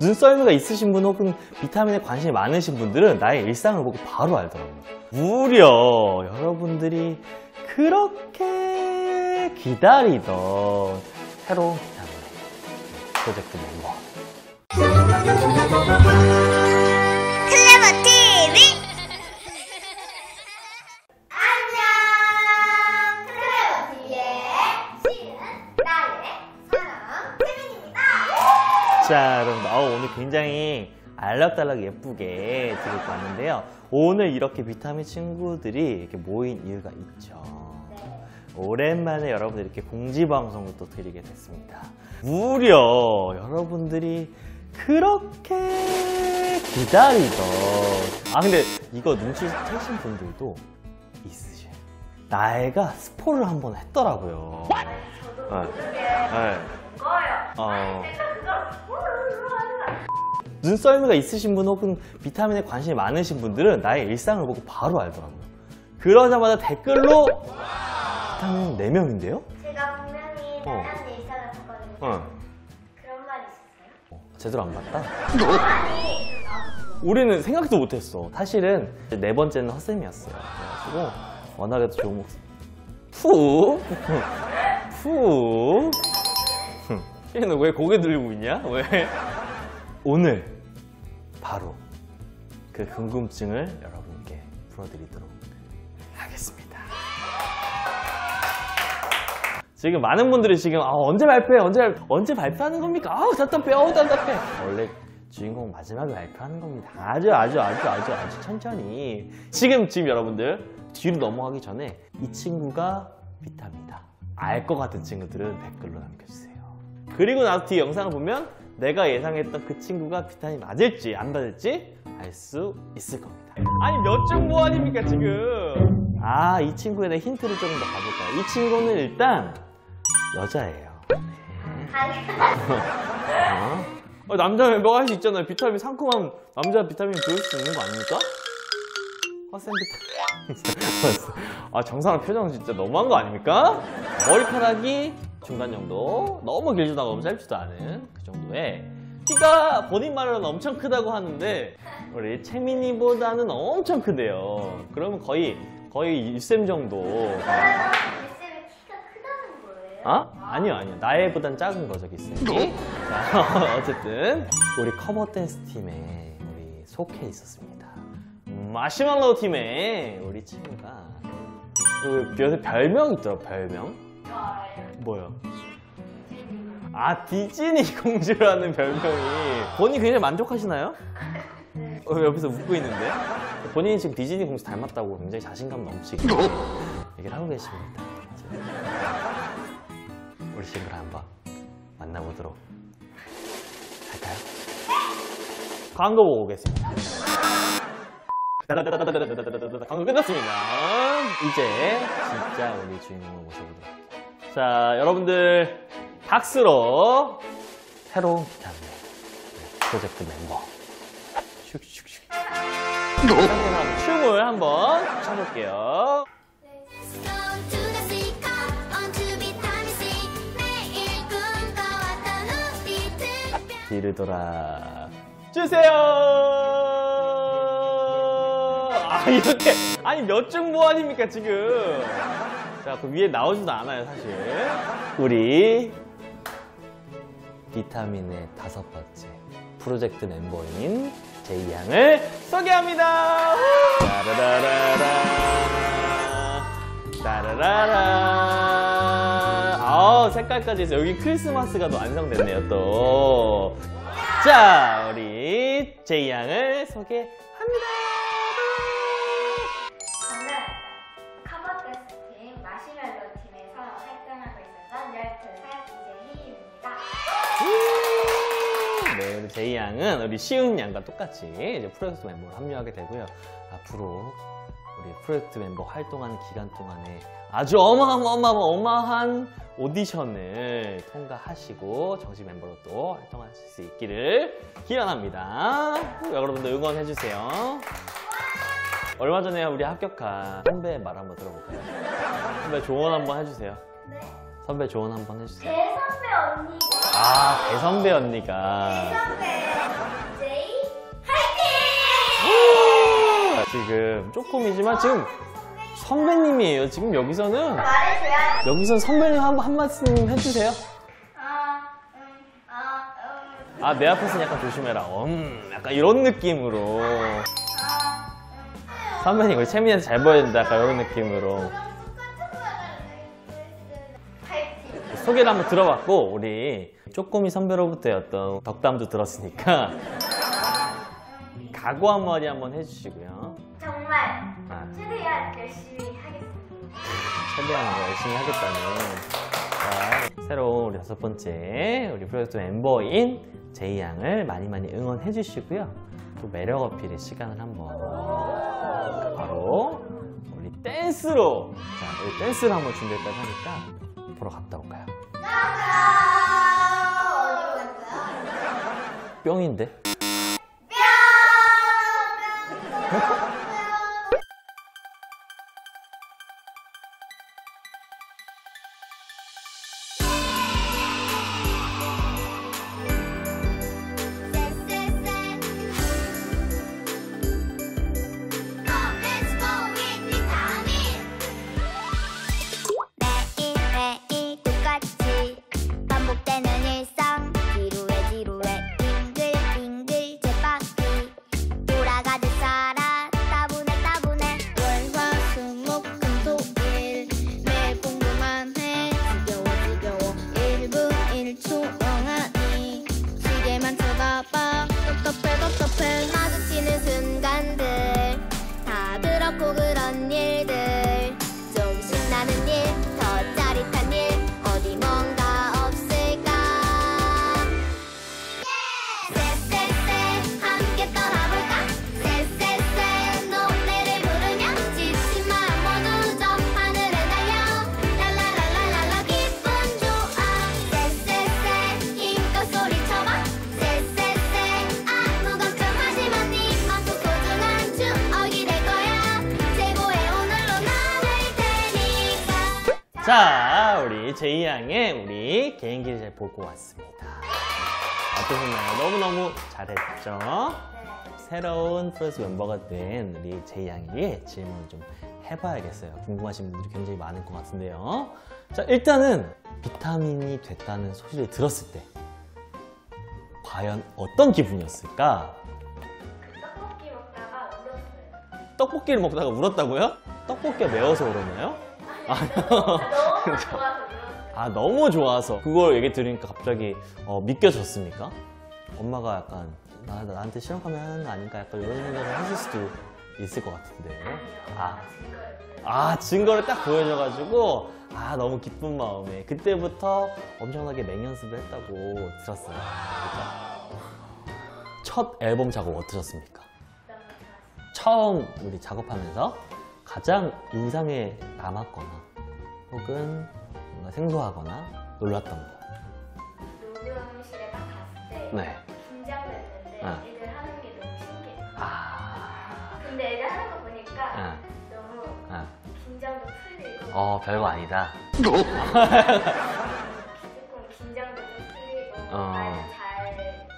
눈썰미가 있으신 분 혹은 비타민에 관심이 많으신 분들은 나의 일상을 보고 바로 알더라고요. 무려 여러분들이 그렇게 기다리던 새로운 비타민 프로젝트 멤버 자, 여러분, 아, 오늘 굉장히 알락달락 예쁘게 드리고 왔는데요. 오늘 이렇게 비타민 친구들이 이렇게 모인 이유가 있죠. 네. 오랜만에 여러분들 이렇게 공지방송을 또 드리게 됐습니다. 무려 여러분들이 그렇게 기다리던 아 근데 이거 눈치 채신 분들도 있으셔요. 나애가 스포를 한번 했더라고요. 저도 네. 모르게 네. 거예요 어. 눈썰미가 있으신 분 혹은 비타민에 관심이 많으신 분들은 나의 일상을 보고 바로 알더라고요. 그러자마자 댓글로 비타민 4명인데요? 제가 분명히 어. 나랑 일상을 봤거든요 어. 그런 말 있었어요? 제대로 안 봤다? 아니 우리는 생각도 못했어. 사실은 네 번째는 허쌤이었어요. 그래가지고 워낙에 또 좋은 목소리. 푹! 푹! 얘는 왜 고개 들고 있냐? 왜? 오늘 바로 그 궁금증을 여러분께 풀어드리도록 하겠습니다. 지금 많은 분들이 지금 아, 언제 발표해? 언제, 발- 언제 발표하는 겁니까? 아우 답답해, 아우 답답해. 원래 주인공 마지막에 발표하는 겁니다. 아주 아주 아주 아주 아주 천천히. 지금 지금 여러분들 뒤로 넘어가기 전에 이 친구가 비타민이다. 알 것 같은 친구들은 댓글로 남겨주세요. 그리고 나서 뒤 영상을 보면 내가 예상했던 그 친구가 비타민 맞을지 안 맞을지 알 수 있을 겁니다. 아니 몇 중모 아닙니까 지금? 아 이 친구에 대한 힌트를 조금 더 가볼까요? 이 친구는 일단 여자예요. 어? 어, 남자 멤버가 할 수 있잖아요. 비타민 상큼한 남자 비타민 들을 수 있는 거 아닙니까? 허센 비타민. 아 정상한 표정 진짜 너무한 거 아닙니까? 머리카락이 중간 정도, 너무 길지도 않고 너무 짧지도 않은 그 정도의 키가 본인 말로는 엄청 크다고 하는데 우리 채민이보다는 엄청 크대요. 그러면 거의 거의 1쌤 정도. 쌤의 키가 크다는 거예요? 아? 아니요, 아니요. 나애보단 작은 거죠, 기쌤이. 자, 어쨌든, 우리 커버 댄스 팀에 우리 속해 있었습니다. 음, 마시멜로우 팀에 우리 친구가. 그리고 요새 별명이 있더라, 별명. 뭐요? 아 디즈니 공주라는 별명이 본인 굉장히 만족하시나요? 어, 옆에서 웃고 있는데 본인이 지금 디즈니 공주 닮았다고 굉장히 자신감 넘치게 뭐? 얘기를 하고 계십니다 우리 친구를 한번 만나보도록 할까요? 광고 보고 오겠습니다 광고 끝났습니다 이제 진짜 우리 주인공을 모셔보도록 자, 여러분들 박수로 새로운 비타민 프로젝트 멤버 슉슉슉 춤을 한번 춰볼게요. 뒤를 돌아 주세요. 아 이렇게 아니 몇 중모 아닙니까 지금? 자 그 위에 나오지도 않아요 사실. 우리 비타민의 다섯 번째 프로젝트 멤버인 제이 양을 소개합니다. 따라라라라 따라라라 아 색깔까지 해서 여기 크리스마스가 또 완성됐네요 또. 자 우리 제이 양을 소개 제이 양은 우리 시은 양과 똑같이 이제 프로젝트 멤버로 합류하게 되고요. 앞으로 우리 프로젝트 멤버 활동하는 기간 동안에 아주 어마어마어마한 오디션을 통과하시고 정식 멤버로 또 활동하실 수 있기를 기원합니다. 여러분들 응원해주세요. 얼마 전에 우리 합격한 선배의 말 한번 들어볼까요? 선배 조언 한번 해주세요. 네. 선배 조언 한번 해주세요. 대선배 언니가 아, 대선배 언니가 지금 조금이지만 지금 선배님이에요. 지금 여기서는 말해줘야 여기선 선배님 한, 한 말씀 해주세요. 아, 내 앞에서는 약간 조심해라. 음, 약간 이런 느낌으로. 선배님, 우리 채민이한테 잘 보여준다. 약간 이런 느낌으로. 소개를 한번 들어봤고, 우리 쪼꼬미 선배로부터의 어떤 덕담도 들었으니까 각오 한마디 한번 해주시고요. 정말 아. 최대한 열심히 하겠습니다. 최대한 뭐 열심히 하겠다는 자, 새로운 우리 다섯 번째 우리 프로젝트 멤버인 제이 양을 많이 많이 응원해 주시고요. 또 매력 어필의 시간을 한번 바로 우리 댄스로 자 우리 댄스를 한번 준비했다고 하니까 보러 갔다 올까요? 뿅인데? 매 제이 양의 우리 개인기를 잘 보고 왔습니다. 어떠셨나요? 너무너무 잘했죠? 새로운 프로젝트 멤버가 된 우리 제이 양에게 질문을 좀 해봐야겠어요. 궁금하신 분들이 굉장히 많을 것 같은데요. 자, 일단은 비타민이 됐다는 소식을 들었을 때 과연 어떤 기분이었을까? 떡볶이 먹다가 울었어요 떡볶이를 먹다가 울었다고요? 떡볶이가 매워서 울었나요? 너무 좋아서 아 너무 좋아서 그걸 얘기 들으니까 갑자기 어, 믿겨졌습니까? 엄마가 약간 나, 나한테 실험하면 하는 거 아닌가 약간 이런 생각을 하실 수도 있을 것 같은데 아, 아 증거를 딱 보여줘가지고 아 너무 기쁜 마음에 그때부터 엄청나게 맹연습을 했다고 들었어요 그죠? 첫 앨범 작업 어떠셨습니까? 처음 우리 작업하면서 가장 인상에 남았거나 혹은 생소하거나 놀랐던 거. 녹음실에 딱 갔을 때 네. 긴장됐는데 어. 애들 하는 게 너무 신기했어요 아, 근데 애들 하는 거 보니까 아, 너무 아. 긴장도 풀리고 어, 별거 아니다. 조금 긴장도 좀 풀리고 어. 말도 잘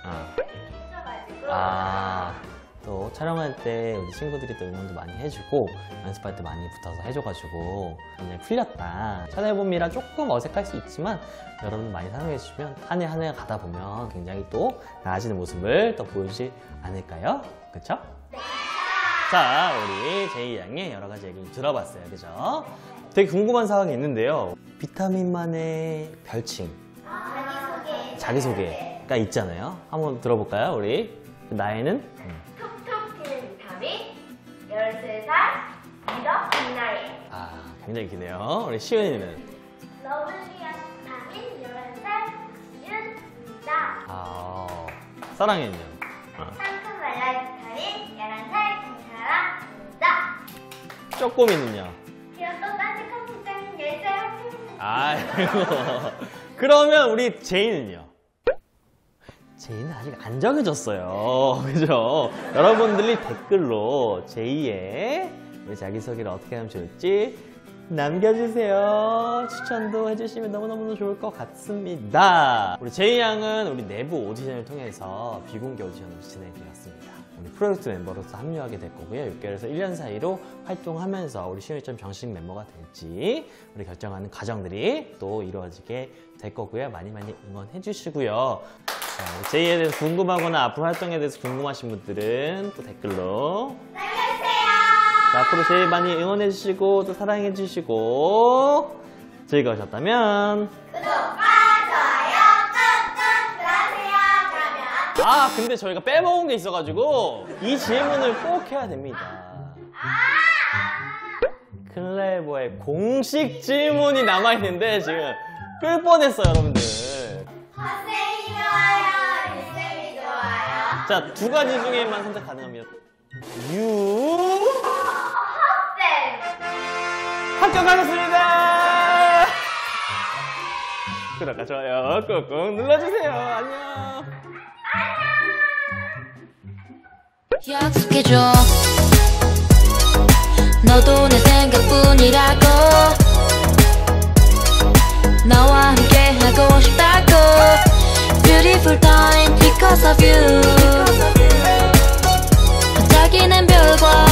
어. 이렇게 해줘가지고 아, 또 촬영할 때 우리 친구들이 또 응원도 많이 해주고 연습할 때 많이 붙어서 해줘가지고 굉장히 풀렸다. 첫 앨범이라 조금 어색할 수 있지만 여러분 많이 사랑해 주시면 한 해 한 해 가다 보면 굉장히 또 나아지는 모습을 또 보여주지 않을까요? 그쵸? 자, 우리 제이 양의 여러 가지 얘기를 들어봤어요. 그죠? 되게 궁금한 사항이 있는데요. 비타민만의 별칭, 자기소개 자기소개가 있잖아요. 한번 들어볼까요, 우리? 나이는? 굉장히 기네요. 우리 시은이는? 러블리한 비타민 11살 지윤입니다 아, 사랑해는요? 어. 상큼말랄 비타민 11살 김사랑입니다 쪼꼬미는요? 귀엽고 깜찍한 비타민 10살 학생입니다 아이고. 그러면 우리 제이는요? 제이는 아직 안 정해졌어요. 그죠? 여러분들이 댓글로 제이의 우리 자기소개를 어떻게 하면 좋을지 남겨주세요. 추천도 해주시면 너무너무 좋을 것 같습니다. 우리 제이 양은 우리 내부 오디션을 통해서 비공개 오디션을 진행되었습니다. 프로젝트 멤버로서 합류하게 될 거고요. 6개월에서 1년 사이로 활동하면서 우리 시우이점 정식 멤버가 될지 우리 결정하는 과정들이 또 이루어지게 될 거고요. 많이 많이 응원해 주시고요. 자, 우리 제이에 대해서 궁금하거나 앞으로 활동에 대해서 궁금하신 분들은 또 댓글로 자, 앞으로 제일 많이 응원해 주시고 또 사랑해 주시고 즐거우셨다면. 아 근데 저희가 빼먹은 게 있어가지고 이 질문을 꼭 해야 됩니다. 클레버의 공식 질문이 남아있는데 지금 끌 뻔했어요 여러분들. 헛쌤이 좋아요 일쌤이 좋아요. 자 두 가지 중에만 선택 가능합니다. 유 합격하셨습니다. 구독과 그러니까 좋아요 꾹꾹 눌러주세요. 안녕. 약속해줘 너도 내 생각뿐이라고 너와 함께 하고 싶다고 Beautiful time because of you 갑자기 난 별과